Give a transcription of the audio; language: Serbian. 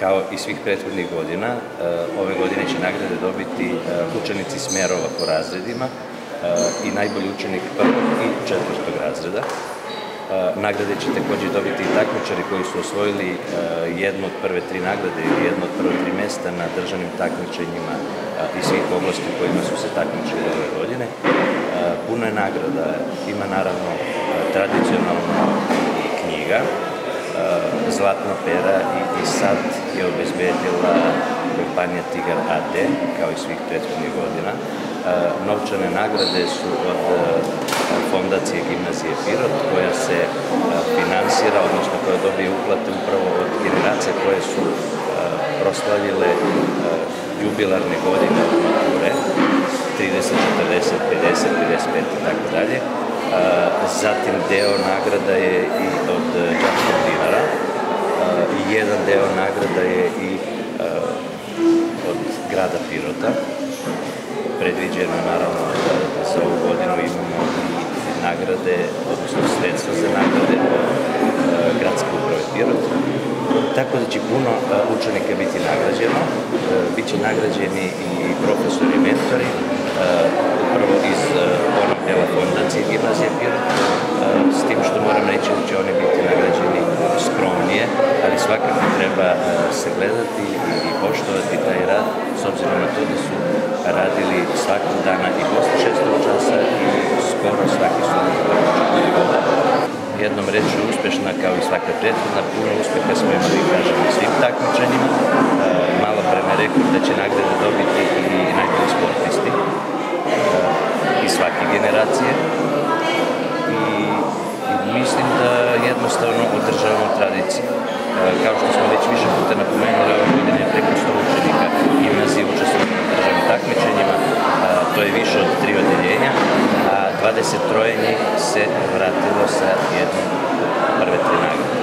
Kao i svih prethodnih godina, ove godine će nagrade dobiti učenici smerova po razredima i najbolji učenik prvog i četvrtog razreda. Nagrade će takođe dobiti i takmičari koji su osvojili jednu od prve tri nagrade ili jedno od prve tri mesta na državnim takmičenjima iz svih oblasti kojima su se takmičili ove godine. Puno je nagrada, ima naravno tradicionalno i knjiga, Zlatna pera i, sad je obezbedila kompanija Tigar AD, kao i svih prethodnih godina. Novčane nagrade su od fondacije Gimnazije Pirot, koja se finansira, odnosno koja dobije uplate upravo od generacija koje su proslavile jubilarne godine od mature, 30, 40, 50, 55 i tako dalje. Zatim deo nagrada je i od Đačkog i jedan deo nagrada je i od grada Pirota. Predviđeno naravno da za ovu godinu imamo i nagrade, odnosno sredstva za nagrade od gradske uprave Pirot. Tako da će puno učenika biti nagrađeno, biće nagrađeni i profesori i mentori, upravo iz onog dela fondacije Gimnazije Pirot, s tim što moram reći da će oni biti nagrađeni skromnije, ali svakako treba se gledati i poštovati taj rad, s obzirom na to da su radili svakog dana i posle šestog časa i skoro svaki su četiri godine. Jednom reću uspešna kao i svaka prethodna, puno uspeha smo imali, kažem, svim takmičenjima. Malo pre me rekao da će nagrade dobiti i najbolji sportisti iz svake generacije i, mislim da jednostavno održavamo tradiciju. Kao što smo već više puta napomenuli, to je više od tri odeljenja, a 23 njih se vratilo sa jednom prve tri nagrade.